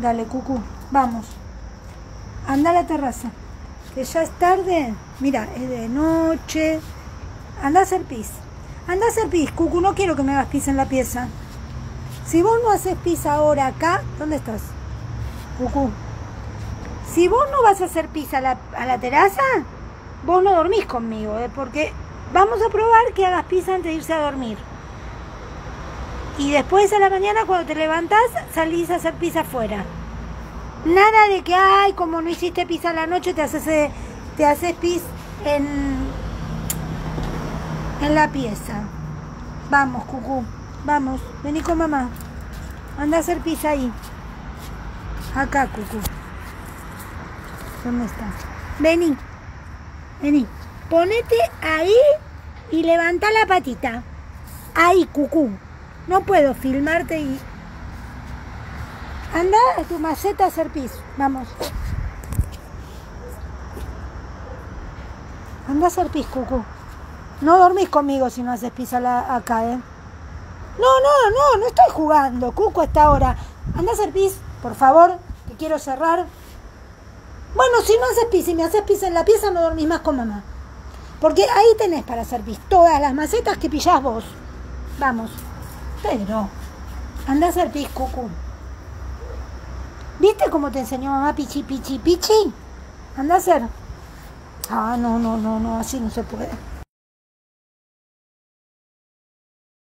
Dale, cucú, vamos. Anda a la terraza. Que ya es tarde. Mira, es de noche. Anda a hacer pis. Anda a hacer pis, cucú. No quiero que me hagas pis en la pieza. Si vos no haces pis ahora acá, ¿dónde estás? Cucú. Si vos no vas a hacer pis a la, a la terraza, vos no dormís conmigo, ¿eh? porque vamos a probar que hagas pis antes de irse a dormir. Y después a la mañana cuando te levantás salís a hacer pis afuera. Nada de que, ay, como no hiciste pis a la noche, te haces, eh, te haces pis en, en la pieza. Vamos, cucú, vamos, vení con mamá. Anda a hacer pis ahí. Acá, cucú. ¿Dónde está? Vení, vení. Ponete ahí y levanta la patita. Ahí, cucú. No puedo filmarte y... Anda a tu maceta a hacer pis. Vamos. Anda a hacer pis. No dormís conmigo si no haces pis la- acá, ¿eh? No, no, no, no estoy jugando, Cuco, a esta hora. Anda a hacer pis, por favor, que quiero cerrar. Bueno, si no haces pis, si me haces pis en la pieza, no dormís más con mamá. Porque ahí tenés para hacer pis todas las macetas que pillás vos. Vamos. Pedro, anda a hacer pis, Cucu. ¿Viste cómo te enseñó mamá pichi, pichi, pichi? Anda a hacer. Ah, no, no, no, no, así no se puede.